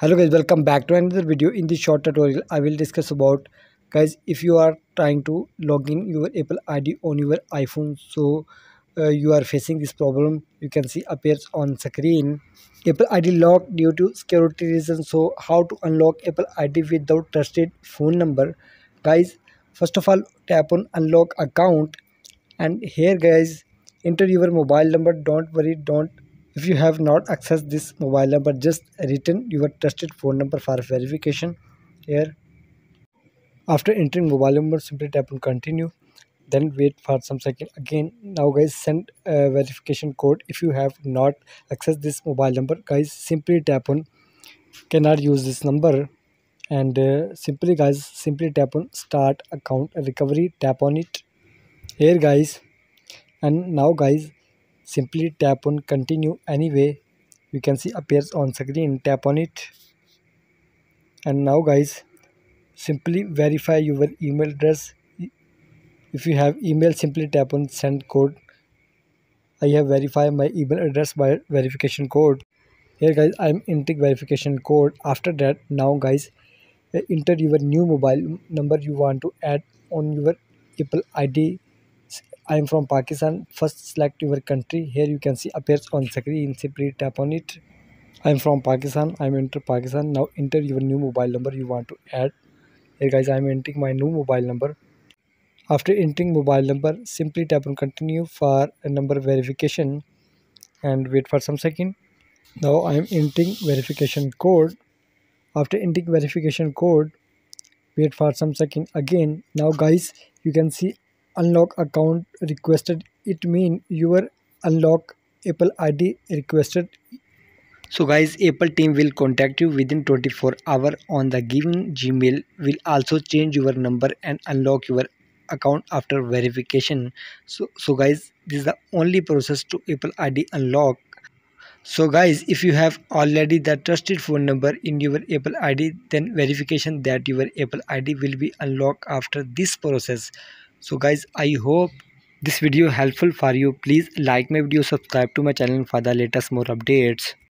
hello guys welcome back to another video. In this short tutorial i will discuss about guys if you are trying to log in your apple id on your iphone so uh, you are facing this problem. You can see appears on screen. Apple id locked due to security reasons so how to unlock apple id without trusted phone number? Guys first of all tap on unlock account. And here guys enter your mobile number. Don't worry don't if you have not accessed this mobile number just return your trusted phone number for verification. Here after entering mobile number simply tap on continue then wait for some second. Again now guys send a verification code. If you have not accessed this mobile number guys simply tap on cannot use this number? And uh, simply guys simply tap on start account recovery tap on it. Here guys and now guys simply tap on continue anyway. You can see appears on screen. Tap on it. And now guys simply verify your email address. If you have email simply tap on send code. I have verified my email address by verification code. Here guys i'm entering verification code. After that now guys enter your new mobile number you want to add on your apple id I am from Pakistan. First select your country. Here you can see appears on screen. Simply tap on it. I am from Pakistan. I am enter Pakistan. Now enter your new mobile number you want to add. Here guys I am entering my new mobile number. After entering mobile number simply tap on continue for a number verification and wait for some second. Now I am entering verification code. After entering verification code wait for some second again. Now guys you can see unlock account requested. It mean your unlock apple id requested. So guys apple team will contact you within 24 hour on the given gmail. Will also change your number and unlock your account after verification. So so guys this is the only process to apple id unlock. So guys if you have already the trusted phone number in your apple id then verification that your apple id will be unlocked after this process so guys i hope this video helpful for you. Please like my video subscribe to my channel for the latest more updates